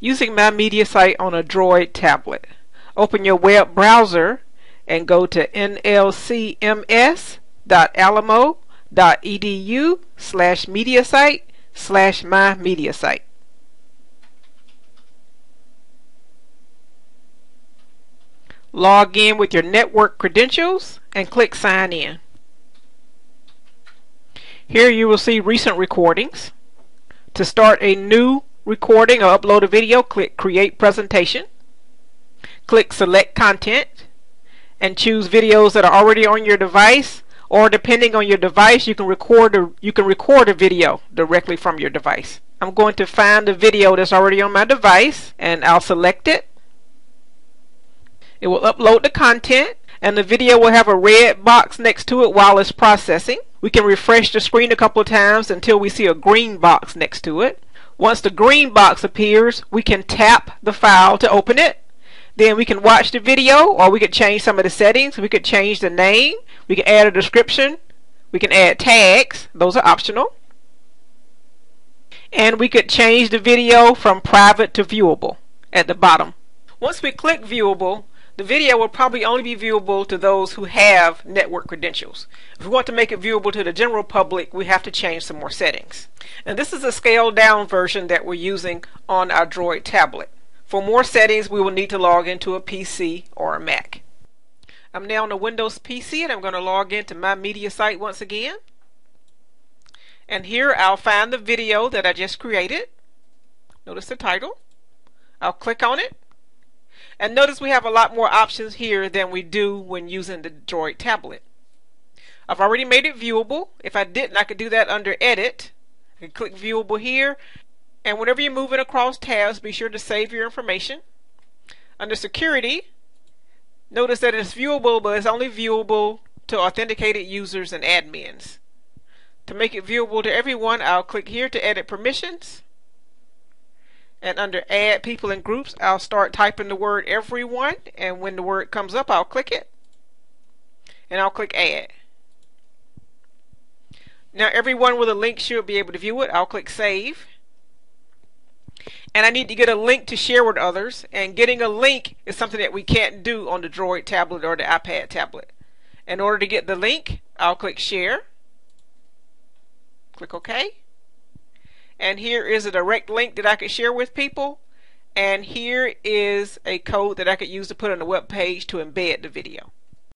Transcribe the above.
using my Mediasite on a Droid tablet. Open your web browser and go to nlcms.alamo.edu slash Mediasite slash my Mediasite. Log in with your network credentials and click sign in. Here you will see recent recordings. To start a new recording or upload a video, click Create Presentation. Click Select Content and choose videos that are already on your device or depending on your device you can record a, you can record a video directly from your device. I'm going to find the video that's already on my device and I'll select it. It will upload the content and the video will have a red box next to it while it's processing. We can refresh the screen a couple of times until we see a green box next to it. Once the green box appears, we can tap the file to open it. Then we can watch the video or we could change some of the settings. We could change the name. We can add a description. We can add tags. Those are optional. And we could change the video from private to viewable at the bottom. Once we click viewable, the video will probably only be viewable to those who have network credentials. If we want to make it viewable to the general public, we have to change some more settings. And this is a scaled down version that we're using on our Droid tablet. For more settings, we will need to log into a PC or a Mac. I'm now on a Windows PC and I'm going to log into my Mediasite once again. And here I'll find the video that I just created. Notice the title. I'll click on it and notice we have a lot more options here than we do when using the Droid tablet. I've already made it viewable. If I didn't, I could do that under Edit. I can click Viewable here. And whenever you're moving across tabs, be sure to save your information. Under Security, notice that it's viewable, but it's only viewable to authenticated users and admins. To make it viewable to everyone, I'll click here to edit permissions and under add people and groups I'll start typing the word everyone. And when the word comes up I'll click it. And I'll click add. Now everyone with a link should be able to view it. I'll click save. And I need to get a link to share with others. And getting a link is something that we can't do on the Droid tablet or the iPad tablet. In order to get the link I'll click share. Click OK and here is a direct link that I could share with people and here is a code that I could use to put on the web page to embed the video.